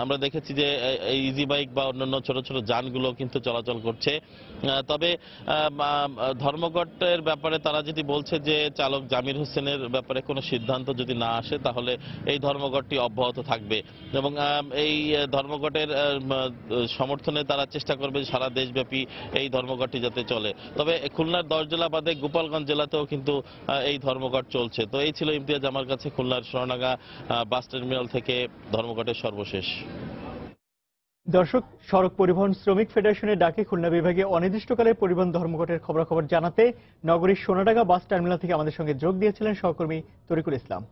আমরা দেখেছি যে ইজি বাইক বা অন্যান্য ছোট ছোট যানগুলো কিন্তু চলাচল করছে। তবে ধর্মঘটের ব্যাপারে তারা যেটি বলছে যে, চালক জামির হোসেনের ব্যাপারে কোনো সিদ্ধান্ত যদি না আসে, তাহলে এই ধর্মঘটটি অব্যাহত থাকবে। এবং এই ধর্মঘটের সমর্থনে তারা চেষ্টা করবে সারা দেশব্যাপী এই ধর্মঘটটি যাতে চলে। তবে খুলনার দশ জেলা বাদে গোপালগঞ্জ জেলাতেও কিন্তু এই ধর্মঘট চলছে। তো এই ছিল ইমতিয়াজ আমার কাছে খুলনার সোনাগা বাস টার্মিনাল থেকে ধর্মঘটের সর্বশেষ। দর্শক, সড়ক পরিবহন শ্রমিক ফেডারেশনের ডাকে খুলনা বিভাগে অনির্দিষ্টকালের পরিবহন ধর্মঘটের খবরাখবর জানাতে নগরীর সোনাডাঙ্গা বাস টার্মিনাল থেকে আমাদের সঙ্গে যোগ দিয়েছিলেন সহকর্মী তরিকুল ইসলাম।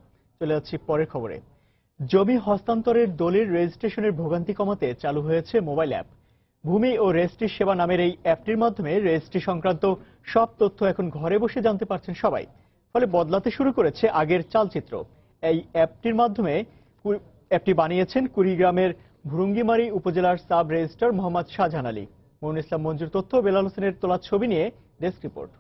চলে যাচ্ছি পরের খবরে। জমি হস্তান্তরের দলিল রেজিস্ট্রেশনের ভোগান্তি কমাতে চালু হয়েছে মোবাইল অ্যাপ। ভূমি ও রেজিস্ট্রি সেবা নামের এই অ্যাপটির মাধ্যমে রেজিস্ট্রি সংক্রান্ত সব তথ্য এখন ঘরে বসে জানতে পারছেন সবাই। ফলে বদলাতে শুরু করেছে আগের চালচিত্র। এই অ্যাপটির মাধ্যমে অ্যাপটি বানিয়েছেন কুড়িগ্রামের ভুরুঙ্গিমারি উপজেলার সাব রেজিস্ট্রার মোহাম্মদ শাহজাহান আলী। মইনুল ইসলাম মঞ্জুর তথ্য, বেলাল হোসেনের তোলা ছবি নিয়ে ডেস্ক রিপোর্ট।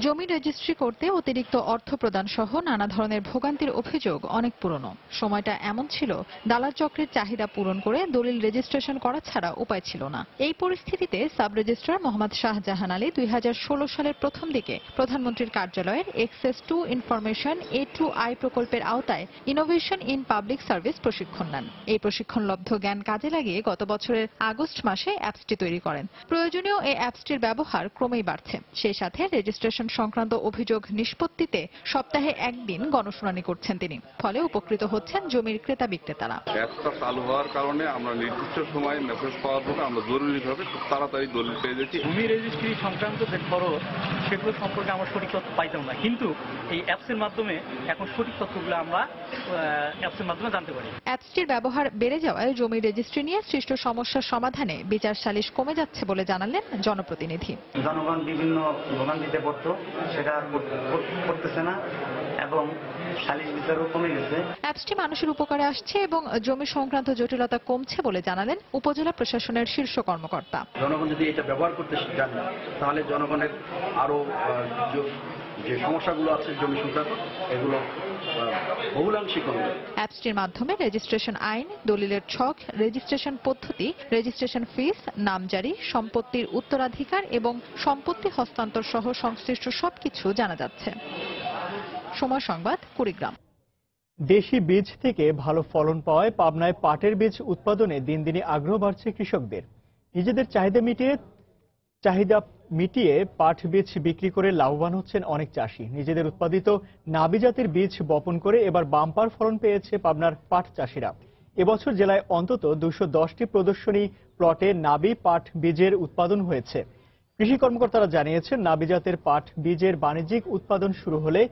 জমি রেজিস্ট্রি করতে অতিরিক্ত অর্থ প্রদান সহ নানা ধরনের ভোগান্তির অভিযোগ অনেক পুরনো। সময়টা এমন ছিল, দালাল চক্রের চাহিদা পূরণ করে দলিল রেজিস্ট্রেশন করা ছাড়া উপায় ছিল না। এই পরিস্থিতিতে সাব রেজিস্ট্রার মোহাম্মদ শাহজাহান আলী দুই হাজার ষোলো সালের প্রথম দিকে প্রধানমন্ত্রীর কার্যালয়ের access to information A to I প্রকল্পের আওতায় ইনোভেশন ইন পাবলিক সার্ভিস প্রশিক্ষণ নেন। এই প্রশিক্ষণলব্ধ জ্ঞান কাজে লাগিয়ে গত বছরের আগস্ট মাসে অ্যাপসটি তৈরি করেন। প্রয়োজনীয় এই অ্যাপসটির ব্যবহার ক্রমেই বাড়ছে। সেই সাথে রেজিস্ট্রেশন সংক্রান্ত অভিযোগ নিষ্পত্তিতে সপ্তাহে একদিন গণশুনানি করছেন তিনি। ফলে উপকৃত হচ্ছেন জমির ক্রেতা বিক্রেতারা। অ্যাপটা চালু হওয়ার কারণে আমরা নির্দিষ্ট সময় মেসেজ পাওয়ার পরে আমরা জরুরিভাবে খুব তাড়াতাড়ি দলিল পেয়ে যাচ্ছি। ভূমি রেজিস্ট্রি সংক্রান্ত যে খরচ সেগুলো সম্পর্কে আমরা সঠিক তথ্য পাইতাম না। কিন্তু এই অ্যাপসের মাধ্যমে এখন সঠিক তথ্যগুলো আমরা অ্যাপসের মাধ্যমে জানতে পারি। অ্যাপসটির ব্যবহার বেড়ে যাওয়ায় জমি রেজিস্ট্রি নিয়ে সৃষ্ট সমস্যার সমাধানে বিচার সালিশ কমে যাচ্ছে বলে জানালেন জনপ্রতিনিধি। জনগণ বিভিন্ন ভোগান্তিতে পড়তো। সেটা করতেছে না এবং সালিশ বিচারও কমে গেছে। অ্যাপসটি মানুষের উপকারে আসছে এবং জমি সংক্রান্ত জটিলতা কমছে বলে জানালেন উপজেলা প্রশাসনের শীর্ষ কর্মকর্তা। জনগণ যদি এটা ব্যবহার করতে জানে তাহলে জনগণের আরও যে সমস্যাগুলো আছে জমি সংক্রান্ত এগুলো বহুলাংশে কমবে অ্যাপসটির মাধ্যমে রেজিস্ট্রেশন আইন দলিলের ছক রেজিস্ট্রেশন পদ্ধতি রেজিস্ট্রেশন ফিস নামজারি সম্পত্তির উত্তরাধিকার এবং সম্পত্তি হস্তান্তর সহ সংশ্লিষ্ট সবকিছু জানা যাচ্ছে। সময় সংবাদ কুড়িগ্রাম। দেশি বীজ থেকে ভালো ফলন পাওয়ায় পাবনায় পাটের বীজ উৎপাদনে দিন দিনে আগ্রহ বাড়ছে কৃষকদের। নিজেদের চাহিদা মিটিয়ে চাহিদা মিটিয়ে পাট বীজ বিক্রি করে লাভবান হচ্ছেন অনেক চাষি। নিজেদের উৎপাদিত নাবি জাতের বীজ বপন করে এবার বাম্পার ফলন পেয়েছে পাবনার পাট চাষিরা। এবছর জেলায় অন্তত দুশো দশটি প্রদর্শনী প্লটে নাবি পাট বীজের উৎপাদন হয়েছে। কৃষি কর্মকর্তারা জানিয়েছেন, নাবি জাতের পাট বীজের বাণিজ্যিক উৎপাদন শুরু হলে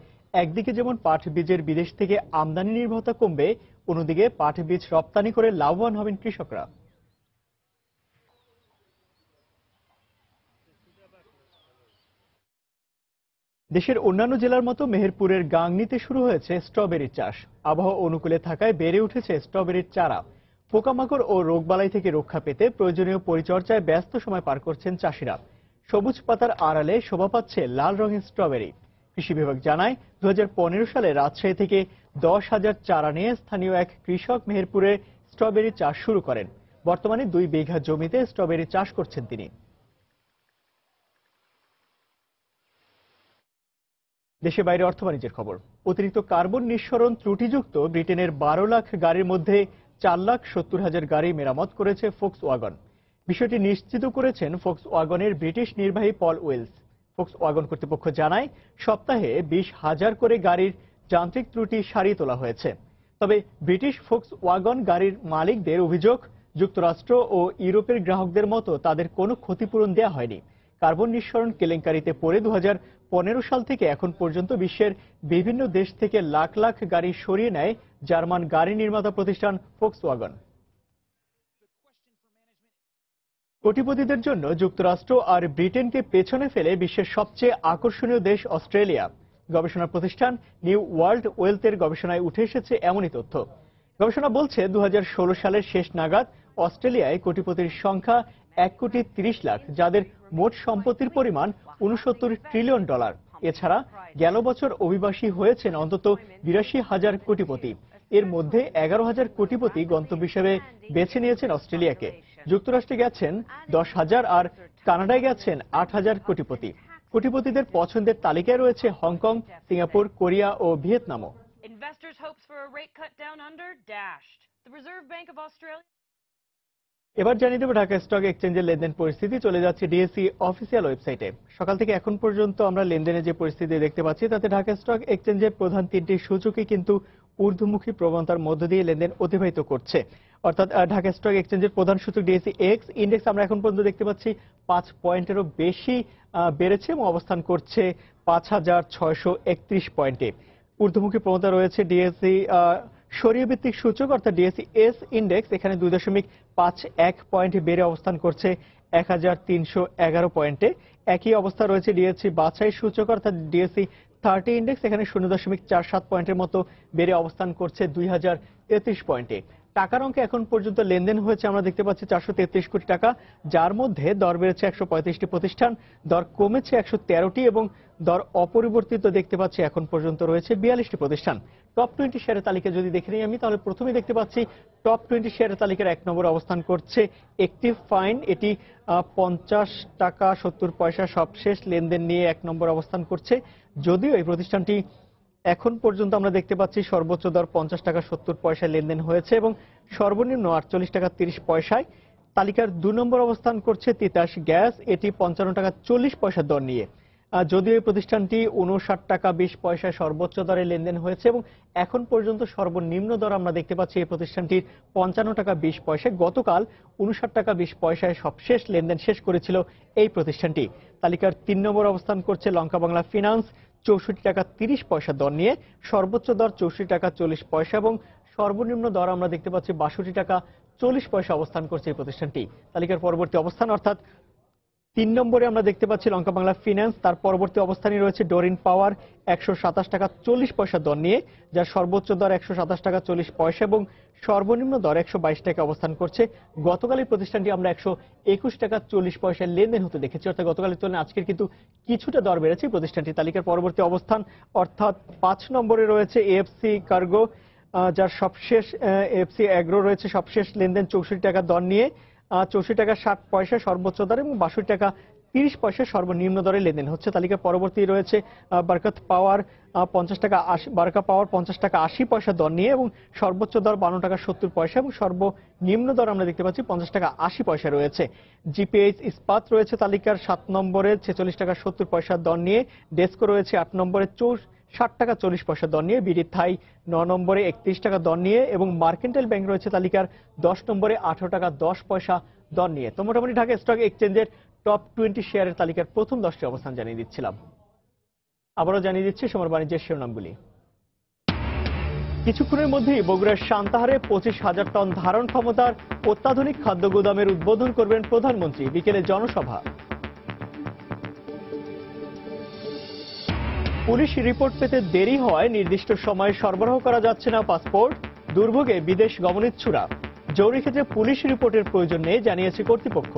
একদিকে যেমন পাট বীজের বিদেশ থেকে আমদানি নির্ভরতা কমবে, অন্যদিকে পাট বীজ রপ্তানি করে লাভবান হবেন কৃষকরা। দেশের অন্যান্য জেলার মতো মেহেরপুরের গাংনীতে শুরু হয়েছে স্ট্রবেরি চাষ। আবহাওয়া অনুকূলে থাকায় বেড়ে উঠেছে স্ট্রবেরির চারা। পোকামাকড় ও রোগবালাই থেকে রক্ষা পেতে প্রয়োজনীয় পরিচর্যায় ব্যস্ত সময় পার করছেন চাষিরা। সবুজ পাতার আড়ালে শোভা পাচ্ছে লাল রঙের স্ট্রবেরি। কৃষি বিভাগ জানায় দু হাজার পনেরো সালে রাজশাহী থেকে দশ হাজার চারা নিয়ে স্থানীয় এক কৃষক মেহেরপুরে স্ট্রবেরি চাষ শুরু করেন। বর্তমানে দুই বিঘা জমিতে স্ট্রবেরি চাষ করছেন তিনি। দেশে বাইরে অর্থ বাণিজ্যের খবর। অতিরিক্ত কার্বন নিঃসরণ ত্রুটিযুক্ত ব্রিটেনের বারো লাখ গাড়ির মধ্যে চার লাখ সত্তর হাজার গাড়ি মেরামত করেছে ফোক্স ওয়াগন বিষয়টি নিশ্চিত করেছেন ফোক্স ওয়াগনের ব্রিটিশ নির্বাহী পল ওয়েলস। ফোক্স ওয়াগন কর্তৃপক্ষ জানায়, সপ্তাহে বিশ হাজার করে গাড়ির যান্ত্রিক ত্রুটি সারিয়ে তোলা হয়েছে। তবে ব্রিটিশ ফোক্স ওয়াগন গাড়ির মালিকদের অভিযোগ, যুক্তরাষ্ট্র ও ইউরোপের গ্রাহকদের মতো তাদের কোনো ক্ষতিপূরণ দেওয়া হয়নি। কার্বন নিঃসরণ কেলেঙ্কারিতে পড়ে দু সাল থেকে এখন পর্যন্ত বিশ্বের বিভিন্ন দেশ থেকে লাখ লাখ গাড়ি সরিয়ে নেয় জার্মান গাড়ি নির্মাতা প্রতিষ্ঠান ফোক্সওয়াগন কোটিপতিদের জন্য যুক্তরাষ্ট্র আর ব্রিটেনকে পেছনে ফেলে বিশ্বের সবচেয়ে আকর্ষণীয় দেশ অস্ট্রেলিয়া। গবেষণা প্রতিষ্ঠান নিউ ওয়ার্ল্ড ওয়েলথের গবেষণায় উঠে এসেছে এমনই তথ্য। গবেষণা বলছে দু হাজার ষোলো সালের শেষ নাগাদ অস্ট্রেলিয়ায় কোটিপতির সংখ্যা এক কোটি তিরিশ লাখ, যাদের মোট সম্পত্তির পরিমাণ উনসত্তর ট্রিলিয়ন ডলার। এছাড়া গেল বছর অভিবাসী হয়েছেন অন্তত বিরাশি হাজার কোটিপতি। এর মধ্যে এগারো হাজার কোটিপতি গন্তব্য হিসেবে বেছে নিয়েছেন অস্ট্রেলিয়াকে। যুক্তরাষ্ট্রে গেছেন দশ হাজার আর কানাডায় গেছেন আট হাজার কোটিপতি। কোটিপতিদের পছন্দের তালিকায় রয়েছে হংকং, সিঙ্গাপুর, কোরিয়া ও ভিয়েতনামও. এবার জানিয়ে দেবো ঢাকা স্টক এক্সচেঞ্জের লেনদেন পরিস্থিতি। চলে যাচ্ছে ডিএসসি অফিসিয়াল ওয়েবসাইটে। সকাল থেকে এখন পর্যন্ত আমরা লেনদেনের যে পরিস্থিতি দেখতে পাচ্ছি, তাতে ঢাকা স্টক এক্সচেঞ্জের প্রধান তিনটি সূচকই কিন্তু ঊর্ধ্বমুখী প্রবণতার মধ্য দিয়ে লেনদেন অতিবাহিত করছে। অর্থাৎ ঢাকা স্টক এক্সচেঞ্জের প্রধান সূচক ডিএসসি এক্স ইন্ডেক্স আমরা এখন পর্যন্ত দেখতে পাচ্ছি পাঁচ পয়েন্টেরও বেশি বেড়েছে এবং অবস্থান করছে পাঁচ হাজার ছয়শো একত্রিশ পয়েন্টে। ঊর্ধ্বমুখী প্রবণতা রয়েছে ডিএসসি সরিয়ে ভিত্তিক সূচক, অর্থাৎ ডিএসসি এস ইন্ডেক্স, এখানে দুই দশমিক পাঁচ এক পয়েন্ট বেড়ে অবস্থান করছে এক হাজার তিনশো এগারো পয়েন্টে। একই অবস্থা রয়েছে ডিএসসি বাছাই সূচক, অর্থাৎ ডিএসসি থার্টি ইন্ডেক্স, এখানে শূন্য দশমিক চার সাত পয়েন্টের মতো বেড়ে অবস্থান করছে দুই হাজার তেত্রিশ পয়েন্টে। টাকার অঙ্কে এখন পর্যন্ত লেনদেন হয়েছে, আমরা দেখতে পাচ্ছি চারশো তেত্রিশ কোটি টাকা, যার মধ্যে দর বেড়েছে একশো পঁয়ত্রিশটি প্রতিষ্ঠান, দর কমেছে একশো তেরোটি এবং দর অপরিবর্তিত দেখতে পাচ্ছি এখন পর্যন্ত রয়েছে বিয়াল্লিশটি প্রতিষ্ঠান। টপ টোয়েন্টি শেয়ারের তালিকা যদি দেখে নিই আমি, তাহলে প্রথমে দেখতে পাচ্ছি টপ টোয়েন্টি শেয়ারের তালিকার এক নম্বর অবস্থান করছে একটিভ ফাইন এটি পঞ্চাশ টাকা সত্তর পয়সা সবশেষ লেনদেন নিয়ে এক নম্বর অবস্থান করছে। যদিও এই প্রতিষ্ঠানটি এখন পর্যন্ত আমরা দেখতে পাচ্ছি সর্বোচ্চ দর পঞ্চাশ টাকা সত্তর পয়সায় লেনদেন হয়েছে এবং সর্বনিম্ন আটচল্লিশ টাকা তিরিশ পয়সায়। তালিকার দু নম্বর অবস্থান করছে তিতাস গ্যাস, এটি পঞ্চান্ন টাকা চল্লিশ পয়সা দর নিয়ে। যদিও এই প্রতিষ্ঠানটি উনষাট টাকা বিশ পয়সায় সর্বোচ্চ দরে লেনদেন হয়েছে এবং এখন পর্যন্ত সর্বনিম্ন দর আমরা দেখতে পাচ্ছি এই প্রতিষ্ঠানটির পঞ্চান্ন টাকা বিশ পয়সায়। গতকাল উনষাট টাকা বিশ পয়সায় সবশেষ লেনদেন শেষ করেছিল এই প্রতিষ্ঠানটি। তালিকার তিন নম্বর অবস্থান করছে লঙ্কা বাংলা ফিনান্স চৌষট্টি টাকা তিরিশ পয়সা দর নিয়ে সর্বোচ্চ দর চৌষট্টি টাকা চল্লিশ পয়সা এবং সর্বনিম্ন দর আমরা দেখতে পাচ্ছি বাষট্টি টাকা চল্লিশ পয়সা অবস্থান করছে এই প্রতিষ্ঠানটি। তালিকার পরবর্তী অবস্থান অর্থাৎ তিন নম্বরে আমরা দেখতে পাচ্ছি লঙ্কা বাংলা ফিন্যান্স তার পরবর্তী অবস্থানে রয়েছে ডোরিন পাওয়ার একশো সাতাশ টাকা চল্লিশ পয়সা দর নিয়ে, যার সর্বোচ্চ দর একশো সাতাশ টাকা চল্লিশ পয়সা এবং সর্বনিম্ন দর একশো বাইশ টাকা অবস্থান করছে। গতকাল এই প্রতিষ্ঠানটি আমরা একশো একুশ টাকা চল্লিশ পয়সায় লেনদেন হতে দেখেছি। অর্থাৎ গতকালের তুলনায় আজকের কিন্তু কিছুটা দর বেড়েছে প্রতিষ্ঠানটি তালিকার পরবর্তী অবস্থান। অর্থাৎ পাঁচ নম্বরে রয়েছে এএফসি কার্গো যার সবশেষ এফসি অ্যাগ্রো রয়েছে, সবশেষ লেনদেন চৌষট্টি টাকা দর নিয়ে। চৌষট্টি টাকা ষাট পয়সা সর্বোচ্চ দর এবং বাষট্টি টাকা তিরিশ পয়সা সর্বনিম্ন দরে লেনদেন। হচ্ছে তালিকার পরবর্তী রয়েছে বারকাত পাওয়ার পঞ্চাশ টাকা আশি বারকা পাওয়ার পঞ্চাশ টাকা আশি পয়সা দর নিয়ে এবং সর্বোচ্চ দর বান্ন টাকা সত্তর পয়সা এবং সর্বনিম্ন দর আমরা দেখতে পাচ্ছি পঞ্চাশ টাকা আশি পয়সা রয়েছে। জিপিএইচ ইস্পাত রয়েছে তালিকার সাত নম্বরে, ছেচল্লিশ টাকা সত্তর পয়সার দর নিয়ে। ডেস্কো রয়েছে আট নম্বরে চৌ ষাট টাকা চল্লিশ পয়সা দর নিয়ে বিডি থাই, ন নম্বরে একত্রিশ টাকা দর নিয়ে এবং মার্কেন্টাইল ব্যাংক রয়েছে তালিকার দশ নম্বরে আঠারো টাকা দশ পয়সা দর নিয়ে। তো মোটামুটি ঢাকা স্টক এক্সচেঞ্জের টপ টোয়েন্টি শেয়ারের তালিকার প্রথম দশটি অবস্থান জানিয়ে দিচ্ছিলাম। আবারও জানিয়ে দিচ্ছি সমর বাণিজ্যের শিরোনামগুলি। কিছুক্ষণের মধ্যেই বগুড়ার সান্তাহারে পঁচিশ হাজার টন ধারণ ক্ষমতার অত্যাধুনিক খাদ্য গুদামের উদ্বোধন করবেন প্রধানমন্ত্রী। বিকেলে জনসভা। পুলিশ রিপোর্ট পেতে দেরি হওয়ায় নির্দিষ্ট সময়ে সরবরাহ করা যাচ্ছে না পাসপোর্ট। দুর্ভোগে বিদেশ গমনিচ্ছুরা। জরুরি ক্ষেত্রে পুলিশ রিপোর্টের প্রয়োজন নেই, জানিয়েছে কর্তৃপক্ষ।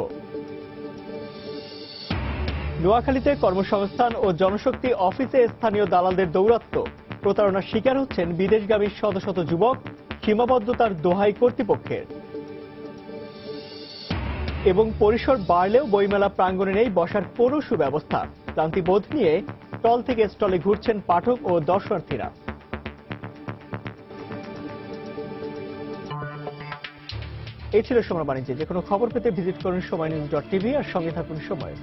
নোয়াখালীতে কর্মসংস্থান ও জনশক্তি অফিসে স্থানীয় দালালদের দৌরাত্ম্য। প্রতারণার শিকার হচ্ছেন বিদেশগামী শত শত যুবক, সীমাবদ্ধতার দোহাই কর্তৃপক্ষের। এবং পরিসর বাড়লেও বইমেলা প্রাঙ্গণে নেই বসার কোনো সুব্যবস্থা। ক্লান্তিবোধ নিয়ে স্টল থেকে স্টলে ঘুরছেন পাঠক ও দর্শনার্থীরা। এই ছিল সময় বাণিজ্যে। যে কোনো খবর পেতে ভিজিট করুন সময় নিউজ ডট টিভি আর সঙ্গে থাকুন সময়।